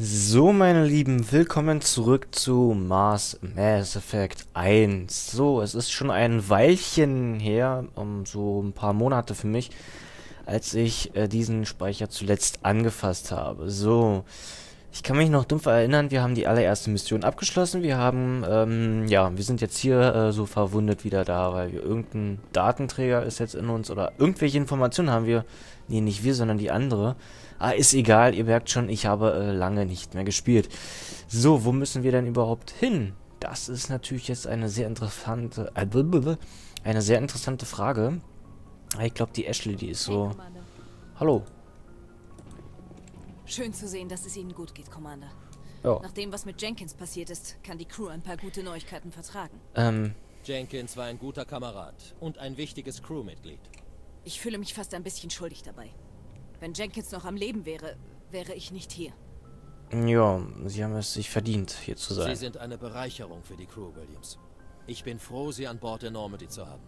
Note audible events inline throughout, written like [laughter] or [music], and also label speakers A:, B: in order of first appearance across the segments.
A: So, meine Lieben, willkommen zurück zu Mars Mass Effect 1. So, es ist schon ein Weilchen her, um so ein paar Monate für mich, als ich äh, diesen Speicher zuletzt angefasst habe. So, ich kann mich noch dumpf erinnern, wir haben die allererste Mission abgeschlossen. Wir haben, ähm, ja, wir sind jetzt hier äh, so verwundet wieder da, weil wir irgendein Datenträger ist jetzt in uns oder irgendwelche Informationen haben wir. Nee, nicht wir, sondern die andere. Ah, ist egal, ihr merkt schon, ich habe äh, lange nicht mehr gespielt. So, wo müssen wir denn überhaupt hin? Das ist natürlich jetzt eine sehr interessante, äh, eine sehr interessante Frage. Ich glaube, die Ashley, die ist so... Hallo.
B: Schön zu sehen, dass es Ihnen gut geht, Commander.
A: Ja.
B: Nach dem, was mit Jenkins passiert ist, kann die Crew ein paar gute Neuigkeiten vertragen.
A: Ähm,
C: Jenkins war ein guter Kamerad und ein wichtiges Crewmitglied.
B: Ich fühle mich fast ein bisschen schuldig dabei. Wenn Jenkins noch am Leben wäre, wäre ich nicht hier.
A: ja, sie haben es sich verdient, hier zu
C: Sie
A: sein.
C: sind eine Bereicherung für die Crew, Williams. Ich bin froh, Sie an Bord der Normandy zu haben.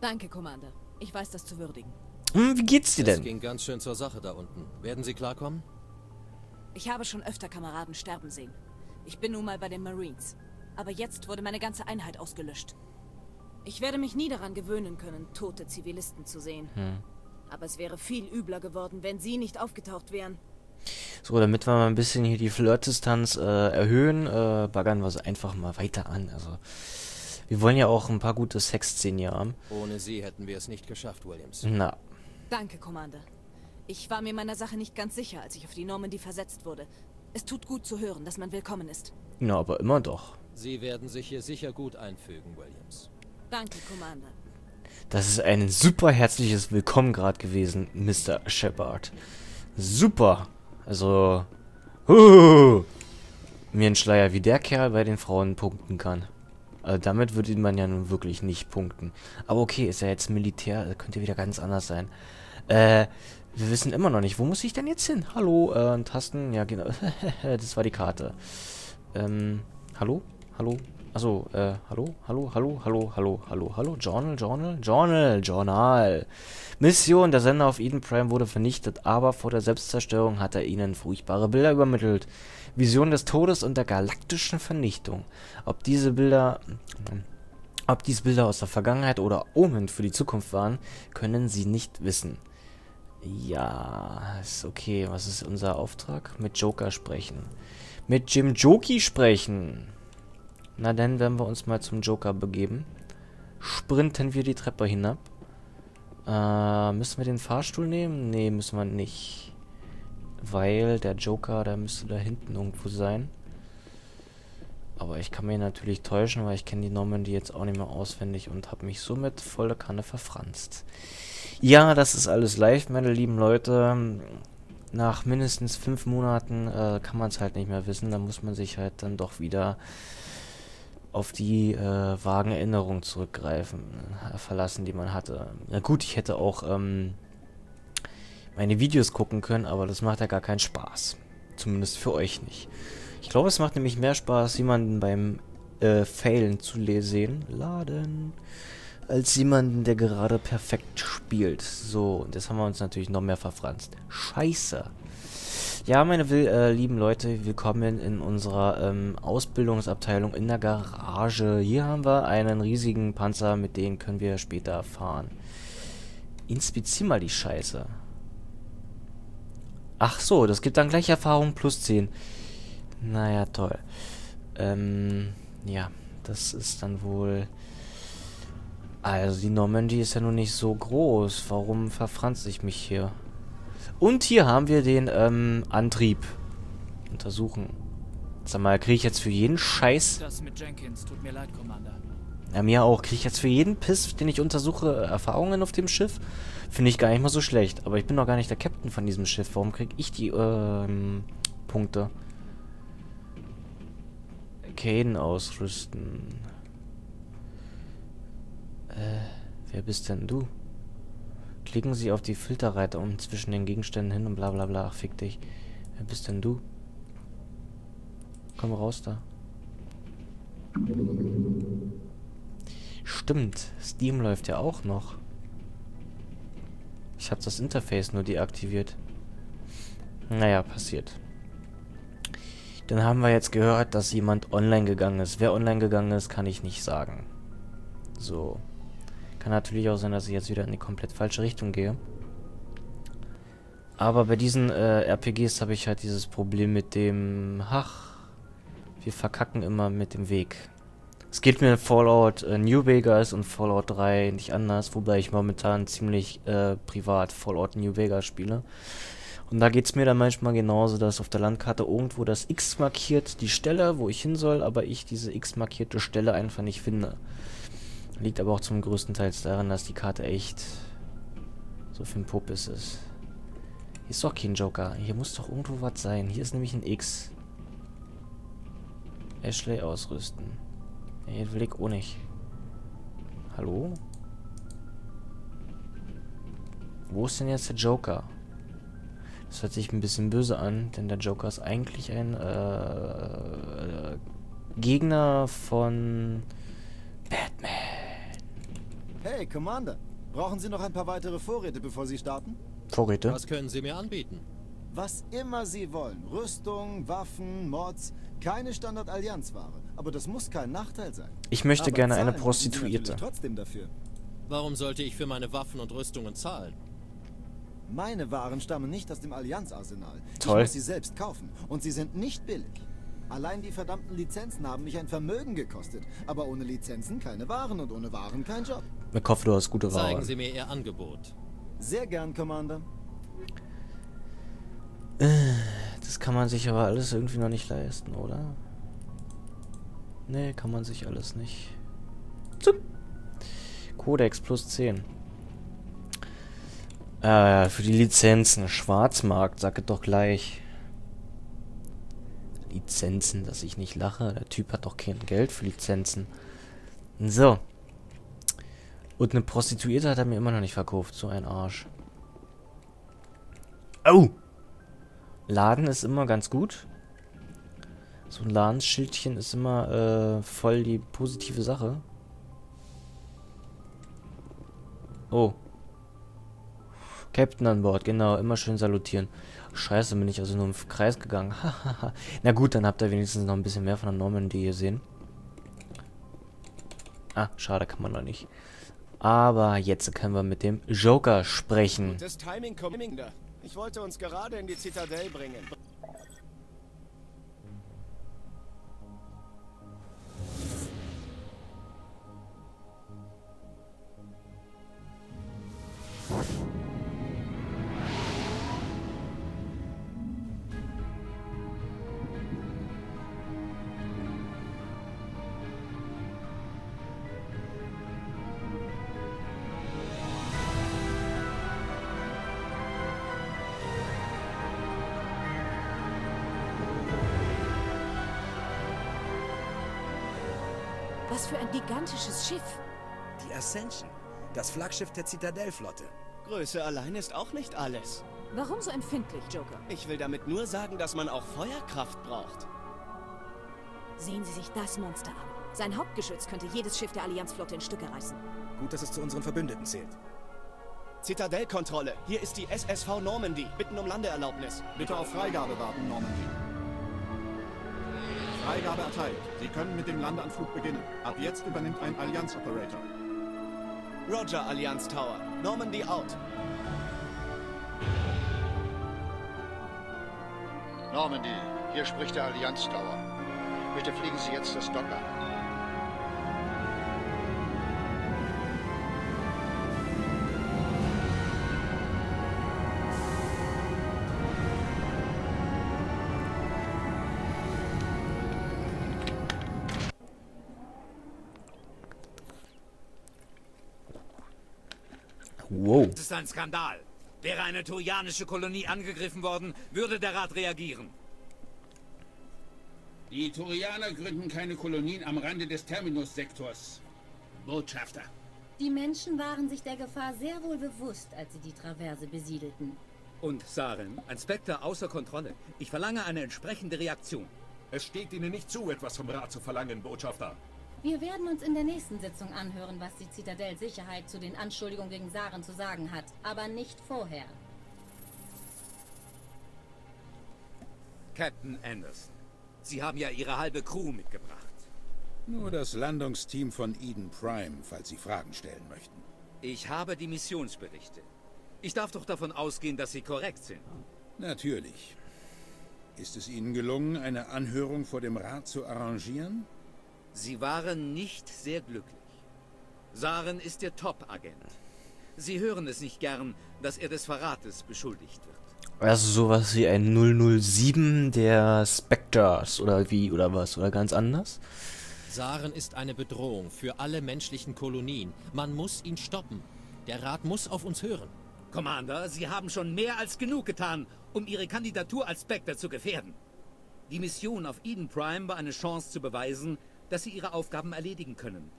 B: Danke, Commander. Ich weiß das zu würdigen.
A: Hm, wie geht's dir
C: Es
A: denn?
C: ging ganz schön zur Sache da unten. Werden Sie klarkommen?
B: Ich habe schon öfter Kameraden sterben sehen. Ich bin nun mal bei den Marines. Aber jetzt wurde meine ganze Einheit ausgelöscht. Ich werde mich nie daran gewöhnen können, tote Zivilisten zu sehen.
A: Hm.
B: Aber es wäre viel übler geworden, wenn Sie nicht aufgetaucht wären.
A: So, damit wir mal ein bisschen hier die Flirtdistanz äh, erhöhen, äh, baggern wir es einfach mal weiter an. Also, wir wollen ja auch ein paar gute Sexszenen hier haben.
C: Ohne Sie hätten wir es nicht geschafft, Williams.
A: Na,
B: Danke, Commander. Ich war mir meiner Sache nicht ganz sicher, als ich auf die Normandy versetzt wurde. Es tut gut zu hören, dass man willkommen ist.
A: na, aber immer doch.
C: Sie werden sich hier sicher gut einfügen, Williams.
B: Danke, Commander.
A: Das ist ein super herzliches Willkommen gerade gewesen, Mr. Shepard. Super. Also, huh, mir ein Schleier, wie der Kerl bei den Frauen punkten kann. Also damit würde man ja nun wirklich nicht punkten. Aber okay, ist ja jetzt Militär, äh, könnte wieder ganz anders sein. Äh, wir wissen immer noch nicht, wo muss ich denn jetzt hin? Hallo, äh, Tasten, ja genau, [laughs] das war die Karte. Ähm, hallo? Hallo? Achso, äh, hallo? Hallo? Hallo? Hallo? Hallo? Hallo? Hallo? Journal? Journal? Journal? Journal. Mission, der Sender auf Eden Prime wurde vernichtet, aber vor der Selbstzerstörung hat er ihnen furchtbare Bilder übermittelt. Vision des Todes und der galaktischen Vernichtung. Ob diese Bilder... Ob dies Bilder aus der Vergangenheit oder Omen für die Zukunft waren, können sie nicht wissen. Ja, ist okay. Was ist unser Auftrag? Mit Joker sprechen. Mit Jim Joki sprechen. Na dann werden wir uns mal zum Joker begeben. Sprinten wir die Treppe hinab. Äh, müssen wir den Fahrstuhl nehmen? Nee, müssen wir nicht. Weil der Joker, der müsste da hinten irgendwo sein. Aber ich kann mich natürlich täuschen, weil ich kenne die Normandy jetzt auch nicht mehr auswendig und habe mich somit volle Kanne verfranst. Ja, das ist alles live, meine lieben Leute. Nach mindestens fünf Monaten äh, kann man es halt nicht mehr wissen. Da muss man sich halt dann doch wieder auf die äh, vagen Erinnerungen zurückgreifen, äh, verlassen, die man hatte. Na gut, ich hätte auch ähm, meine Videos gucken können, aber das macht ja gar keinen Spaß. Zumindest für euch nicht. Ich glaube, es macht nämlich mehr Spaß, jemanden beim äh, Failen zu sehen, laden, als jemanden, der gerade perfekt spielt. So, und jetzt haben wir uns natürlich noch mehr verfranst. Scheiße. Ja, meine will, äh, lieben Leute, willkommen in unserer ähm, Ausbildungsabteilung in der Garage. Hier haben wir einen riesigen Panzer, mit dem können wir später fahren. Inspizier mal die Scheiße. Ach so, das gibt dann gleich Erfahrung plus 10. Naja, toll. Ähm, ja, das ist dann wohl... Also, die Normandy ist ja nun nicht so groß. Warum verfranst ich mich hier? Und hier haben wir den, ähm, Antrieb. Untersuchen. Sag mal, kriege ich jetzt für jeden Scheiß...
D: Das mit Jenkins tut mir leid, Commander.
A: Ja, mir auch. Kriege ich jetzt für jeden Piss, den ich untersuche, Erfahrungen auf dem Schiff? Finde ich gar nicht mal so schlecht. Aber ich bin doch gar nicht der Captain von diesem Schiff. Warum kriege ich die, ähm, Punkte? Caden ausrüsten. Äh, wer bist denn du? Klicken Sie auf die Filterreiter, um zwischen den Gegenständen hin und bla bla bla. Ach, fick dich. Wer bist denn du? Komm raus da. Stimmt, Steam läuft ja auch noch. Ich habe das Interface nur deaktiviert. Naja, passiert. Dann haben wir jetzt gehört, dass jemand online gegangen ist. Wer online gegangen ist, kann ich nicht sagen. So. Kann natürlich auch sein, dass ich jetzt wieder in die komplett falsche Richtung gehe. Aber bei diesen äh, RPGs habe ich halt dieses Problem mit dem... Ach, wir verkacken immer mit dem Weg. Es geht mir in Fallout äh, New Vegas und Fallout 3 nicht anders, wobei ich momentan ziemlich äh, privat Fallout New Vegas spiele. Und da geht es mir dann manchmal genauso, dass auf der Landkarte irgendwo das X markiert, die Stelle, wo ich hin soll, aber ich diese X markierte Stelle einfach nicht finde. Liegt aber auch zum größten Teil daran, dass die Karte echt so für ein Puppis ist. Hier ist doch kein Joker. Hier muss doch irgendwo was sein. Hier ist nämlich ein X. Ashley ausrüsten. Nee, will ich auch nicht. Hallo? Wo ist denn jetzt der Joker? Das hört sich ein bisschen böse an, denn der Joker ist eigentlich ein äh, Gegner von.
E: Hey, Commander. Brauchen Sie noch ein paar weitere Vorräte, bevor Sie starten?
A: Vorräte?
C: Was können Sie mir anbieten?
E: Was immer Sie wollen. Rüstung, Waffen, Mods. Keine Standard-Allianz-Ware. Aber das muss kein Nachteil sein.
A: Ich möchte
E: Aber
A: gerne eine Prostituierte.
E: trotzdem dafür.
C: Warum sollte ich für meine Waffen und Rüstungen zahlen?
E: Meine Waren stammen nicht aus dem Allianz-Arsenal.
A: Toll.
E: Ich muss sie selbst kaufen. Und sie sind nicht billig. Allein die verdammten Lizenzen haben mich ein Vermögen gekostet. Aber ohne Lizenzen keine Waren und ohne Waren kein Job.
A: Ich hoffe, du hast gute
C: Zeigen
A: Ware.
C: Sie mir Ihr Angebot.
E: Sehr gern, Commander.
A: Das kann man sich aber alles irgendwie noch nicht leisten, oder? Nee, kann man sich alles nicht. Zup. Codex plus 10. Äh, für die Lizenzen. Schwarzmarkt, sag es doch gleich. Lizenzen, dass ich nicht lache. Der Typ hat doch kein Geld für Lizenzen. So. Und eine Prostituierte hat er mir immer noch nicht verkauft. So ein Arsch. Oh! Laden ist immer ganz gut. So ein Ladensschildchen ist immer äh, voll die positive Sache. Oh. Captain an Bord, genau, immer schön salutieren. Scheiße, bin ich also nur im Kreis gegangen. [laughs] Na gut, dann habt ihr wenigstens noch ein bisschen mehr von der Normandy gesehen. Ah, schade, kann man noch nicht. Aber jetzt können wir mit dem Joker sprechen.
F: Gutes Timing, Commander. Ich wollte uns gerade in die Zitadelle bringen.
B: Für ein gigantisches Schiff.
G: Die Ascension, das Flaggschiff der Zitadellflotte.
F: Größe allein ist auch nicht alles.
B: Warum so empfindlich, Joker?
F: Ich will damit nur sagen, dass man auch Feuerkraft braucht.
B: Sehen Sie sich das Monster an. Sein Hauptgeschütz könnte jedes Schiff der Allianzflotte in Stücke reißen.
G: Gut, dass es zu unseren Verbündeten zählt.
F: Zitadellkontrolle. Hier ist die SSV Normandy. Bitten um Landeerlaubnis.
H: Bitte auf Freigabe warten, Normandy. Freigabe erteilt. Sie können mit dem Landeanflug beginnen. Ab jetzt übernimmt ein Allianz-Operator.
F: Roger, Allianz Tower. Normandy out.
I: Normandy, hier spricht der Allianz Tower. Bitte fliegen Sie jetzt das Dock an.
A: Wow.
J: Das ist ein Skandal. Wäre eine turianische Kolonie angegriffen worden, würde der Rat reagieren.
K: Die Turianer gründen keine Kolonien am Rande des Terminussektors. Botschafter.
L: Die Menschen waren sich der Gefahr sehr wohl bewusst, als sie die Traverse besiedelten.
J: Und Saren, ein Spectre außer Kontrolle. Ich verlange eine entsprechende Reaktion.
H: Es steht Ihnen nicht zu, etwas vom Rat zu verlangen, Botschafter.
L: Wir werden uns in der nächsten Sitzung anhören, was die Zitadell-Sicherheit zu den Anschuldigungen gegen Saren zu sagen hat. Aber nicht vorher.
J: Captain Anderson, Sie haben ja Ihre halbe Crew mitgebracht.
K: Nur das Landungsteam von Eden Prime, falls Sie Fragen stellen möchten.
J: Ich habe die Missionsberichte. Ich darf doch davon ausgehen, dass sie korrekt sind.
K: Natürlich. Ist es Ihnen gelungen, eine Anhörung vor dem Rat zu arrangieren?
J: Sie waren nicht sehr glücklich. Saren ist Ihr Top-Agent. Sie hören es nicht gern, dass er des Verrates beschuldigt wird.
A: Also sowas wie ein 007 der Spectres oder wie oder was oder ganz anders?
M: Saren ist eine Bedrohung für alle menschlichen Kolonien. Man muss ihn stoppen. Der Rat muss auf uns hören.
J: Commander, Sie haben schon mehr als genug getan, um Ihre Kandidatur als Spectre zu gefährden. Die Mission auf Eden Prime war eine Chance zu beweisen, dass Sie Ihre Aufgaben erledigen können.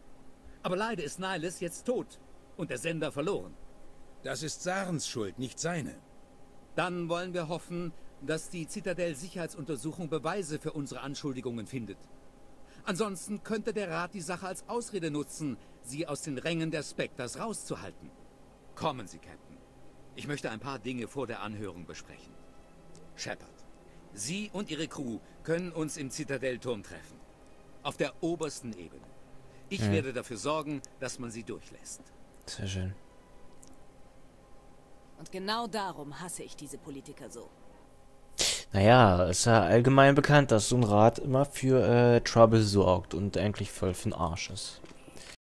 J: Aber leider ist Nihilus jetzt tot und der Sender verloren.
K: Das ist Sarens Schuld, nicht seine.
J: Dann wollen wir hoffen, dass die Zitadell-Sicherheitsuntersuchung Beweise für unsere Anschuldigungen findet. Ansonsten könnte der Rat die Sache als Ausrede nutzen, sie aus den Rängen der Spectres rauszuhalten. Kommen Sie, Captain. Ich möchte ein paar Dinge vor der Anhörung besprechen. Shepard, Sie und Ihre Crew können uns im Zitadellturm treffen. Auf der obersten Ebene. Ich
A: Hm.
J: werde dafür sorgen, dass man Sie durchlässt.
A: Sehr schön.
B: Und genau darum hasse ich diese Politiker so.
A: Naja, ist ja allgemein bekannt, dass so ein Rat immer für äh, Trouble sorgt und eigentlich voll für den Arsch ist.